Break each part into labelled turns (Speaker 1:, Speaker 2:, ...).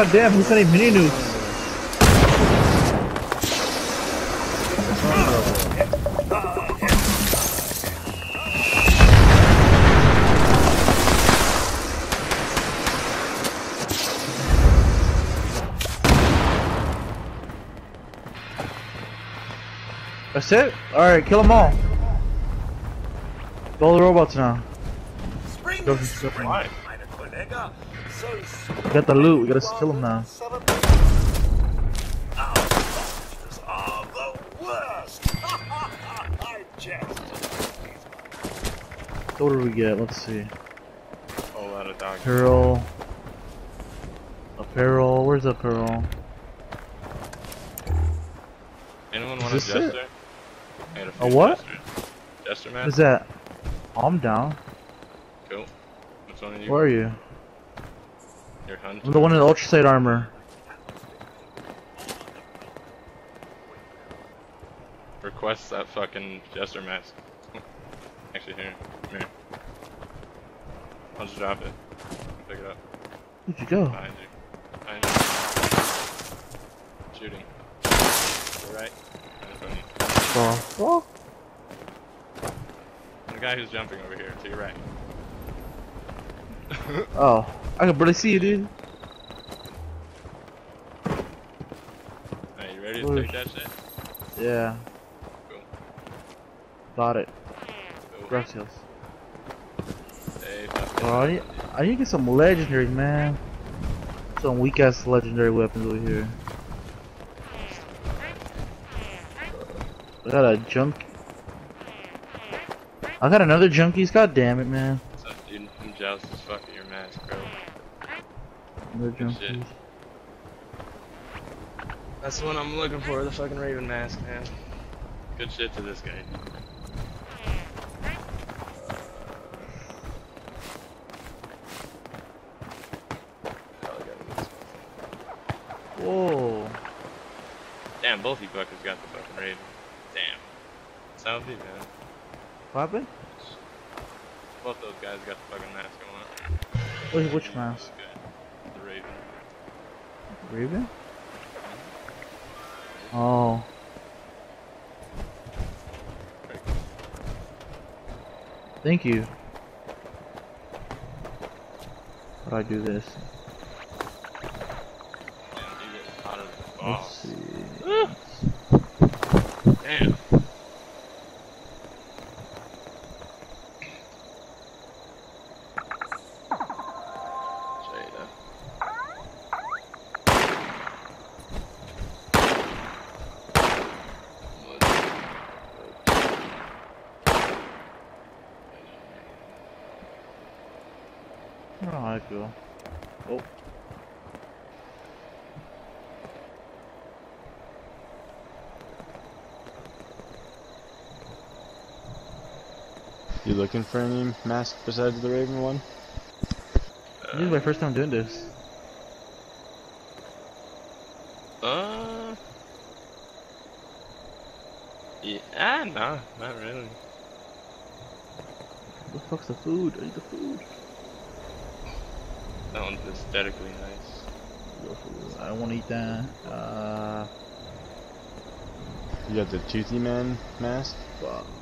Speaker 1: God damn, who's sending mini nukes? That's it? Alright, kill them all. All the robots now. Go for
Speaker 2: Why?
Speaker 1: We got the loot, we gotta kill him now.
Speaker 2: are the worst. I jest.
Speaker 1: What do we get? Let's see.
Speaker 3: Whole lot of dogs.
Speaker 1: Apparel. Apparel. Where's the apparel?
Speaker 3: Anyone
Speaker 1: Is
Speaker 3: want a
Speaker 1: this it?
Speaker 3: jester?
Speaker 1: A what?
Speaker 3: Jester, jester man?
Speaker 1: What's that? Oh, I'm down.
Speaker 3: Cool. Which one are you?
Speaker 1: Where are you?
Speaker 3: You're.
Speaker 1: I'm the one in the Ultracite armor.
Speaker 3: Request that fucking jester mask. Actually, here. Come here. I'll just drop it. Pick it up.
Speaker 1: Where'd you go?
Speaker 3: Behind you. Behind you. Shooting. You're right. Right in front of you.
Speaker 1: Oh. oh.
Speaker 3: The guy who's jumping over here, to your right.
Speaker 1: Oh. I can barely see you, dude.
Speaker 3: Alright, you ready to take that shit?
Speaker 1: Yeah.
Speaker 3: Cool.
Speaker 1: Got it.
Speaker 3: Cool.
Speaker 1: Gracias.
Speaker 3: Hey,
Speaker 1: Oh, I need, I need to get some legendary, man. Some weak ass legendary weapons over here. I got a junk. I got another junkies. God damn it, man.
Speaker 3: What's up, dude? I'm as fuck of your mask, bro.
Speaker 1: Another
Speaker 3: Good That's the one I'm looking for, the fucking Raven mask, man. Good shit to this guy.
Speaker 1: Whoa.
Speaker 3: Damn, both you fuckers got the fucking Raven. Damn. Sounds good, man.
Speaker 1: What happened?
Speaker 3: Both those guys got the fucking mask on.
Speaker 1: Which, which mask?
Speaker 3: Raven.
Speaker 1: Oh. Thank you. How do I do this?
Speaker 3: Damn, you get hotter than
Speaker 1: Let's see.
Speaker 3: Damn. Jada.
Speaker 1: I don't know how I feel. Oh.
Speaker 4: You looking for any mask besides the Raven one?
Speaker 1: This is my first time doing this.
Speaker 3: Uh. Yeah, ah, nah, not really.
Speaker 1: What the fuck's the food? I need the food.
Speaker 3: That one's aesthetically nice.
Speaker 1: The food. I don't want to eat that. Uh,
Speaker 4: You got the Toothy Man mask?
Speaker 1: fuck.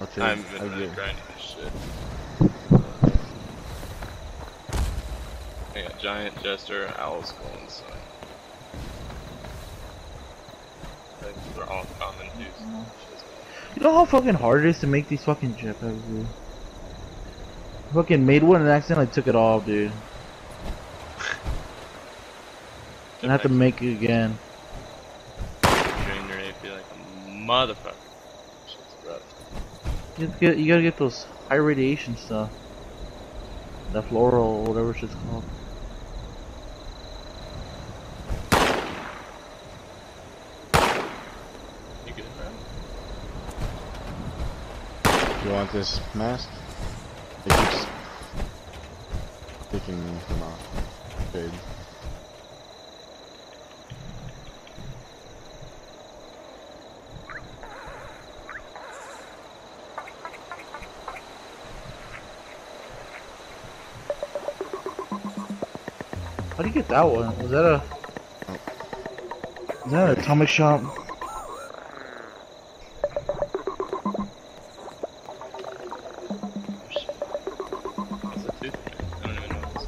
Speaker 3: I'm done, bro. I'm
Speaker 4: I
Speaker 3: been really grinding this shit. I got Giant, Jester, Owl Skull, and Sun. They're all common too.
Speaker 1: You know how fucking hard it is to make these fucking jetpacks, dude? I fucking made one and accidentally took it off, dude. And I have to make it again.
Speaker 3: Drain your AP like a motherfucker. Shit's rough.
Speaker 1: You have to get, you gotta get those high radiation stuff. The floral, whatever shit's called.
Speaker 3: You get it, bro?
Speaker 4: You want this mask? It keeps picking me from off. Good.
Speaker 1: That one? Was that a? Is that an atomic shop?
Speaker 3: What's a toothpick? I don't even know what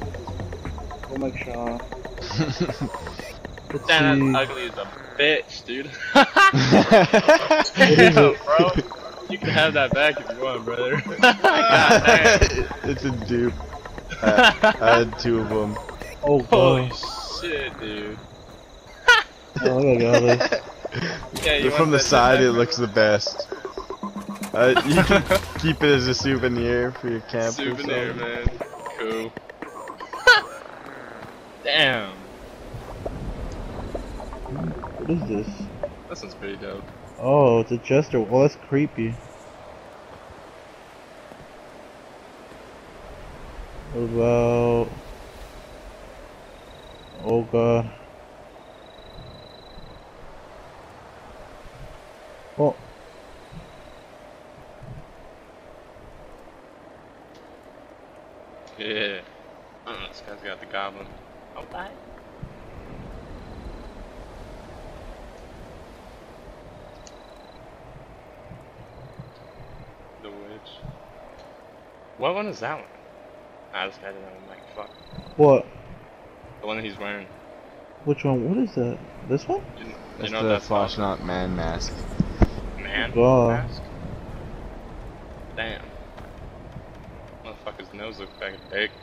Speaker 1: Atomic shop. Let's
Speaker 3: Damn,
Speaker 1: see.
Speaker 3: that's ugly as a bitch, dude.
Speaker 1: What is it?
Speaker 3: bro. You can have that back if you want, brother. God
Speaker 5: it's a dupe. I, I had two of them.
Speaker 1: Oh
Speaker 3: Holy
Speaker 1: god.
Speaker 3: shit, dude.
Speaker 1: Oh, look at this.
Speaker 3: Yeah, you
Speaker 5: from the side, it looks the best. Uh, you can keep it as a souvenir for your camp. or
Speaker 3: Souvenir, man. Cool. Damn.
Speaker 1: What is this?
Speaker 3: This one's pretty dope.
Speaker 1: Oh, it's a jester. Well, that's creepy. What about? Oh god. Oh,
Speaker 3: Yeah. Uh, this guy's got the goblin. Alright. The witch. What one is that one? Ah, this guy didn't have a mic. Fuck.
Speaker 1: What?
Speaker 3: The one he's wearing.
Speaker 1: Which one? What is that? This one?
Speaker 3: You, you
Speaker 5: That's
Speaker 3: know
Speaker 5: the
Speaker 3: that's
Speaker 5: Fasnacht Man mask.
Speaker 3: man
Speaker 1: God.
Speaker 3: mask? Damn. Motherfucker's nose looks fucking big.
Speaker 6: That's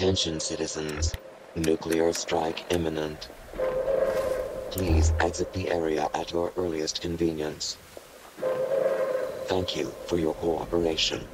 Speaker 7: Attention citizens. Nuclear strike imminent. Please exit the area at your earliest convenience. Thank you for your cooperation.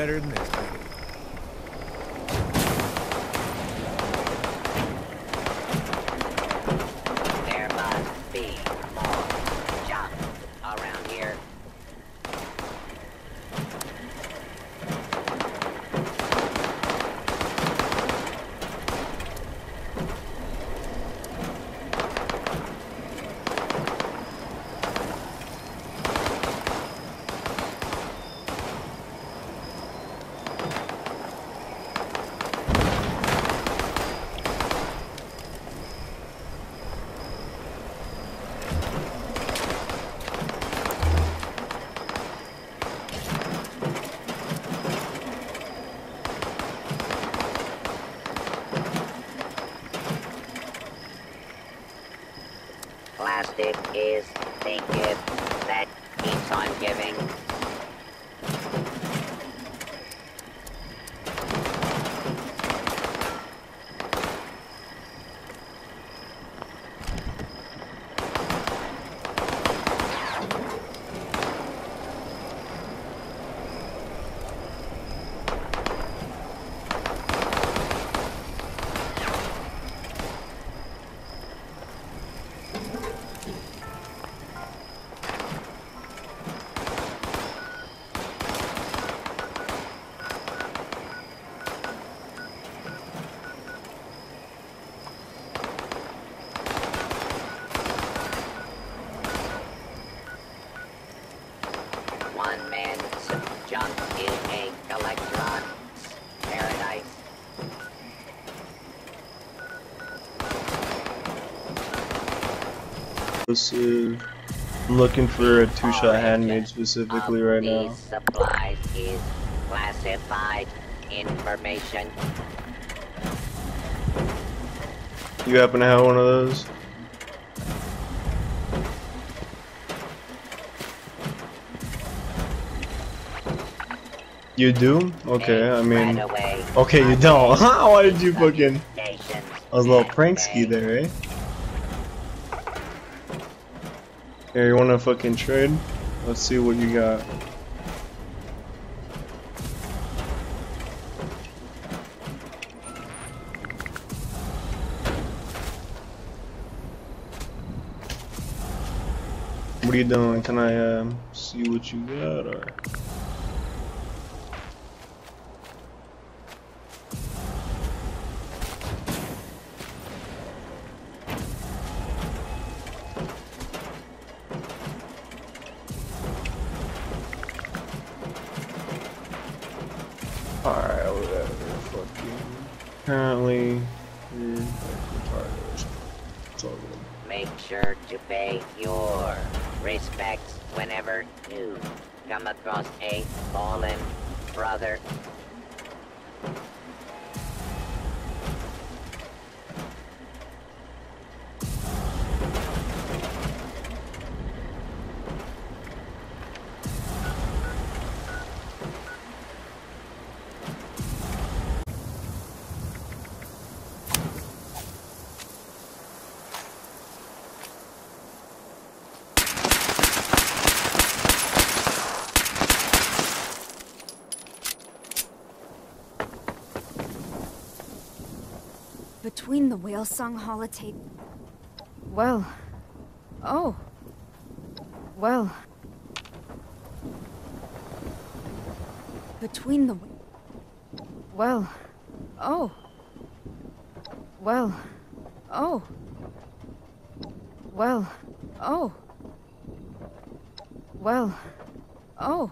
Speaker 6: Better than this,
Speaker 4: I'm looking for a two-shot handmade specifically right now.
Speaker 6: supplies is classified information.
Speaker 4: You happen to have one of those? You do? Okay, I mean, okay, you don't. Why did you fucking? I was a little pranksky there, eh? Here, you wanna fucking trade? Let's see what you got. What are you doing? Can I um, see what you got or?
Speaker 6: Sure to pay your respects whenever you come across a fallen brother.
Speaker 8: Whale holotape. Well. Oh. Well. Between the. Well. Oh. Well. Oh. Well. Oh. Well. Oh.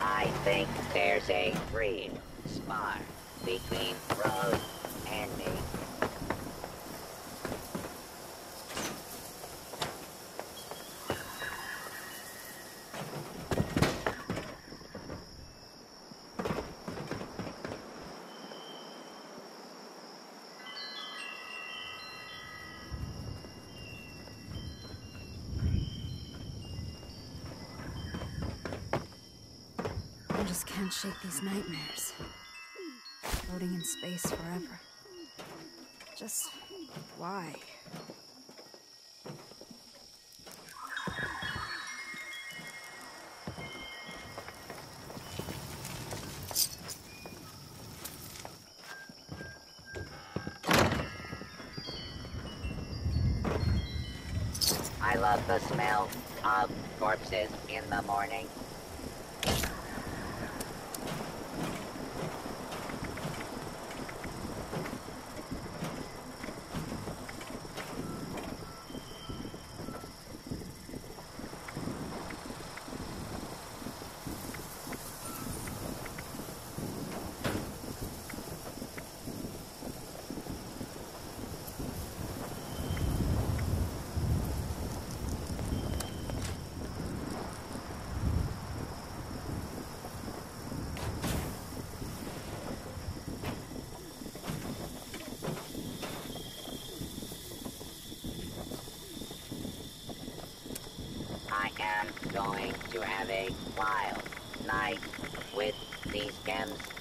Speaker 6: I think there's a real spark between Rose and me.
Speaker 8: I just can't shake these nightmares. Floating in space forever. Just why?
Speaker 6: I love the smell of corpses in the morning. wild night with these gems.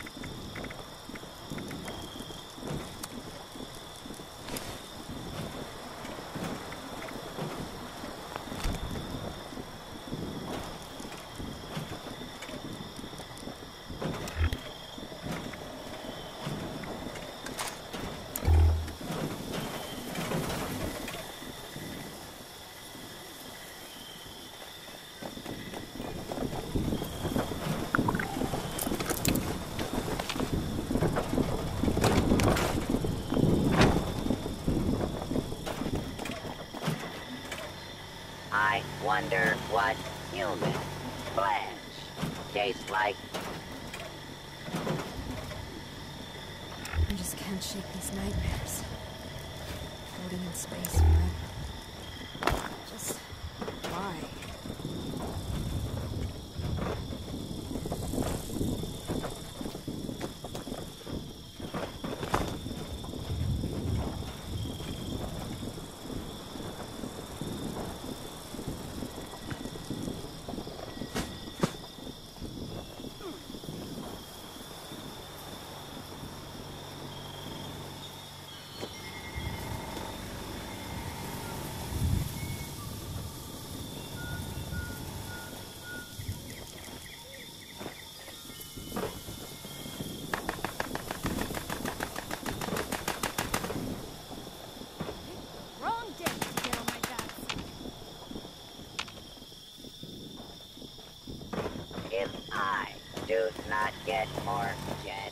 Speaker 6: do not get more jet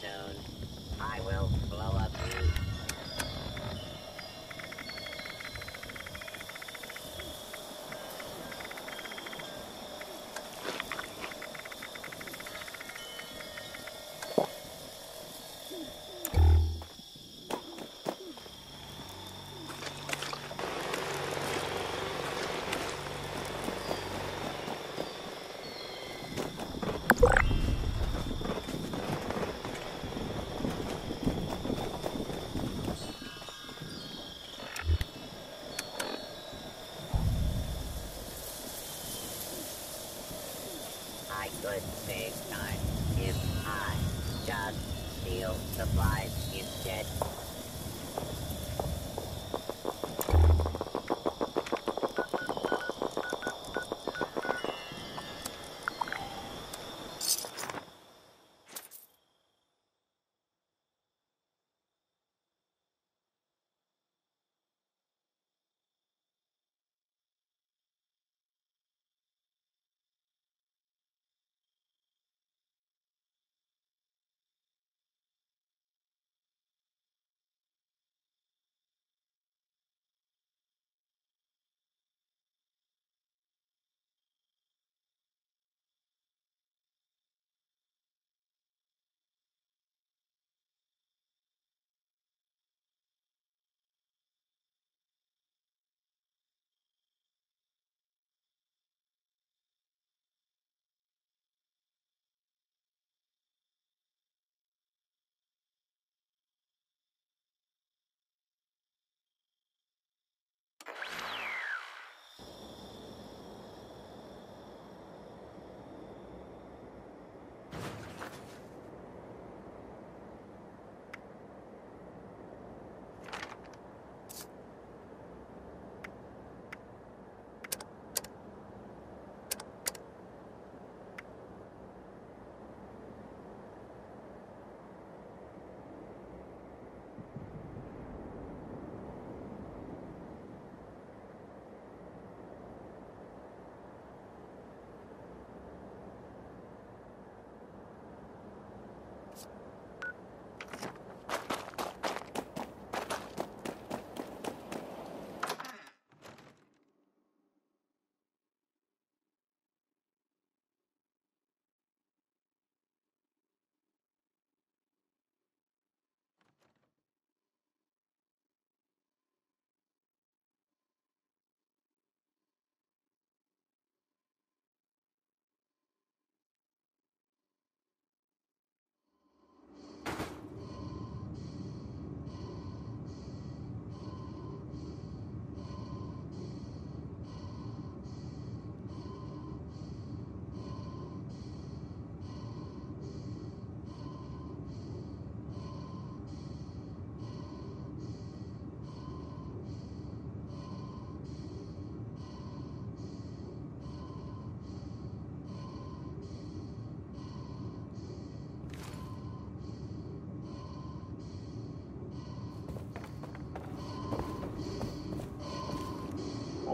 Speaker 6: soon, I will blow up you.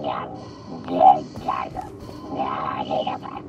Speaker 6: nhà nhà nhà nhà nhà nhà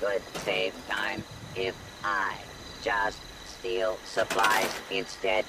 Speaker 6: could save time if I just steal supplies instead.